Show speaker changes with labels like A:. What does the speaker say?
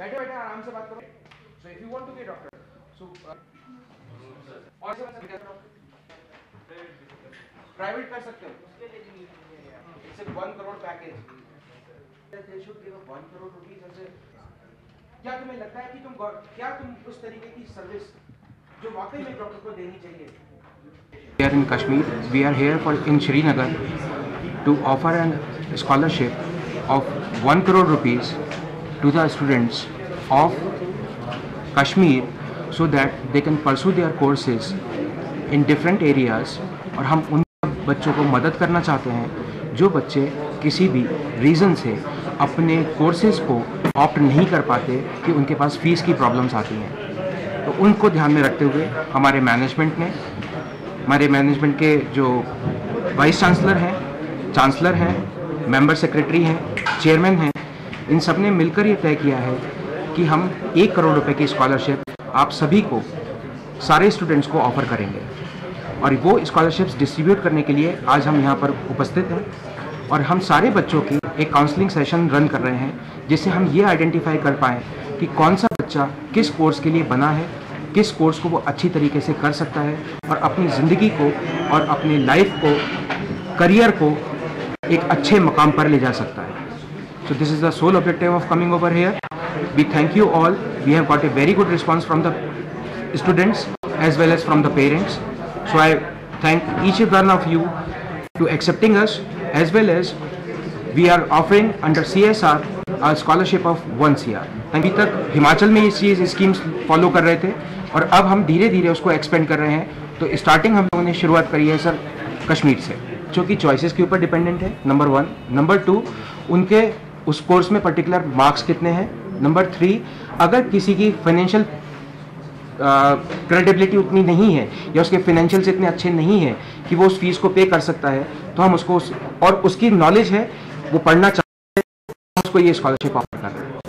A: बैठे बैठे, आराम से बात करो। So if you want to be doctor और प्राइवेट कर? सकते हो। It's a one crore package they should give one crore rupees ऐसे क्या तुम्हें लगता है कि तुम क्या तुम उस तरीके की सर्विस जो वाकई में डॉक्टर को देनी चाहिए? We are in Kashmir. We are here for, in Srinagar to offer a scholarship of one crore rupees to the students of Kashmir so that they can pursue their courses in different areas और हम उन बच्चों को मदद करना चाहते हैं जो बच्चे किसी भी रीज़न से अपने कोर्सेज को ऑप्ट नहीं कर पाते कि उनके पास फ़ीस की प्रॉब्लम्स आती हैं। तो उनको ध्यान में रखते हुए हमारे मैनेजमेंट ने, हमारे मैनेजमेंट के जो वाइस चांसलर हैं चांसलर हैं मेंबर सेक्रेटरी हैं चेयरमैन हैं इन सबने मिलकर ये तय किया है कि हम एक करोड़ रुपए की स्कॉलरशिप आप सभी को, सारे स्टूडेंट्स को ऑफ़र करेंगे। और वो स्कॉलरशिप्स डिस्ट्रीब्यूट करने के लिए आज हम यहाँ पर उपस्थित हैं और हम सारे बच्चों की एक काउंसलिंग सेशन रन कर रहे हैं, जिससे हम ये आइडेंटिफाई कर पाएँ कि कौन सा बच्चा किस कोर्स के लिए बना है, किस कोर्स को वो अच्छी तरीके से कर सकता है और अपनी ज़िंदगी को और अपनी लाइफ को, करियर को एक अच्छे मकाम पर ले जा सकता है। So this is the sole objective of coming over here. We thank you all. We have got a very good response from the students as well as from the parents. So I thank each one of you to accepting us as well as we are offering under CSR a scholarship of one CR. अभी तक हिमाचल में ये चीज़ schemes follow कर रहे थे और अब हम धीरे धीरे उसको एक्सपेंड कर रहे हैं तो स्टार्टिंग हम लोगों ने शुरुआत करी है सर कश्मीर से जो कि चॉइसेस के ऊपर डिपेंडेंट है नंबर वन नंबर टू उनके उस कोर्स में पर्टिकुलर मार्क्स कितने हैं? नंबर थ्री अगर किसी की फाइनेंशियल क्रेडिबिलिटी उतनी नहीं है या उसके फाइनेंशियल इतने अच्छे नहीं है कि वो उस फ़ीस को पे कर सकता है तो हम उसको उस, और उसकी नॉलेज है वो पढ़ना चाहते हैं उसको ये स्कॉलरशिप ऑफ़र कर रहे हैं।